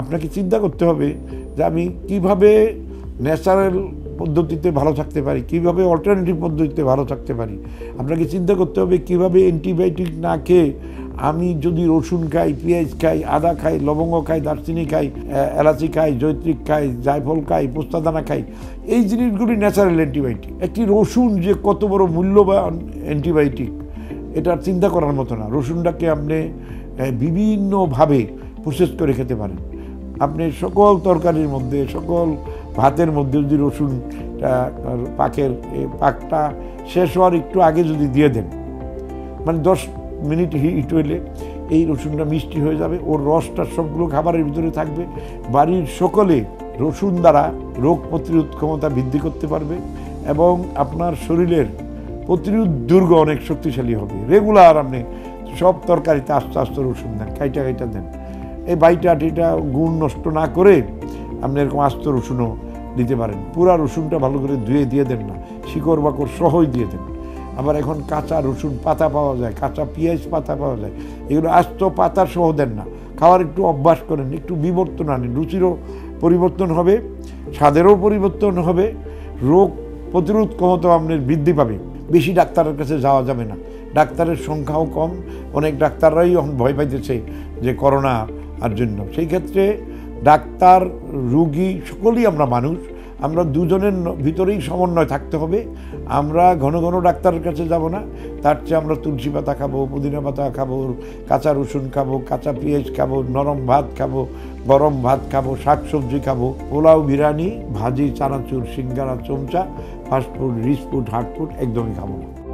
আপনাকে চিন্তা করতে হবে যে আমি কীভাবে ন্যাচারাল পদ্ধতিতে ভালো থাকতে পারি, কীভাবে অল্টারনেটিভ পদ্ধতিতে ভালো থাকতে পারি। আপনাকে চিন্তা করতে হবে কীভাবে অ্যান্টিবায়োটিক না খেয়ে আমি যদি রসুন খাই, পেঁয়াজ খাই, আদা খাই, লবঙ্গ খাই, দারচিনি খাই এলাচি খাই জৈত্রিক খাই, জায়ফল খাই, পোস্তাদানা খাই, এই জিনিসগুলি ন্যাচারাল অ্যান্টিবায়োটিক একটি রসুন যে কত বড় মূল্যবান অ্যান্টিবায়োটিক এটা চিন্তা করার মতো না। রসুনটাকে আপনি বিভিন্নভাবে প্রসেস করে খেতে পারেন। আপনি সকল তরকারির মধ্যে, সকল ভাতের মধ্যে যদি রসুন পাকের পাকটা শেষ হওয়ার একটু আগে যদি দিয়ে দেন মানে দশ মিনিট হিট হইলে এই রসুনটা মিষ্টি হয়ে যাবে, ওর রসটা সবগুলো খাবারের ভিতরে থাকবে, বাড়ির সকলে রসুন দ্বারা রোগ প্রতিরোধ ক্ষমতা বৃদ্ধি করতে পারবে এবং আপনার শরীরের প্রতিরোধ দুর্গ অনেক শক্তিশালী হবে। রেগুলার আপনি সব তরকারিতে আস্তে আস্তে রসুন দেন, কাইটা কাইটা দেন। এই বাইটা টিটা গুণ নষ্ট না করে আপনি এরকম আস্ত রসুনও দিতে পারেন। পুরা রসুনটা ভালো করে ধুয়ে দিয়ে দেন না। শিকড় বাকড় সহই দিয়ে দেন। আবার এখন কাঁচা রসুন পাতা পাওয়া যায়, কাঁচা পেঁয়াজ পাতা পাওয়া যায়। এগুলো আস্ত পাতা সহ দেন না। খাওয়ার একটু অভ্যাস করেন, একটু বিবর্তন আনেন। রুচিরও পরিবর্তন হবে, স্বাদেরও পরিবর্তন হবে। রোগ প্রতিরোধ ক্ষমতা আপনার বৃদ্ধি পাবে। বেশি ডাক্তারের কাছে যাওয়া যাবে না। ডাক্তারের সংখ্যাও কম। অনেক ডাক্তাররাই এখন ভয় পাইতেছে যে করোনা আর জন্য। সেই ক্ষেত্রে ডাক্তার, রুগী, সকলেই আমরা মানুষ। আমরা দুজনের ভিতরেই সমন্বয় থাকতে হবে। আমরা ঘন ঘন ডাক্তারের কাছে যাব না। তার চেয়ে আমরা তুলসী পাতা খাব, পুদিনা পাতা খাব, কাঁচা রসুন খাব, কাঁচা পেঁয়াজ খাব, নরম ভাত খাব, গরম ভাত খাব, শাকসবজি খাব, পোলাও, বিরিয়ানি, ভাজি, চানাচুর, সিঙ্গারা, চমচা, fast food, rich food food, একদমই খাব না।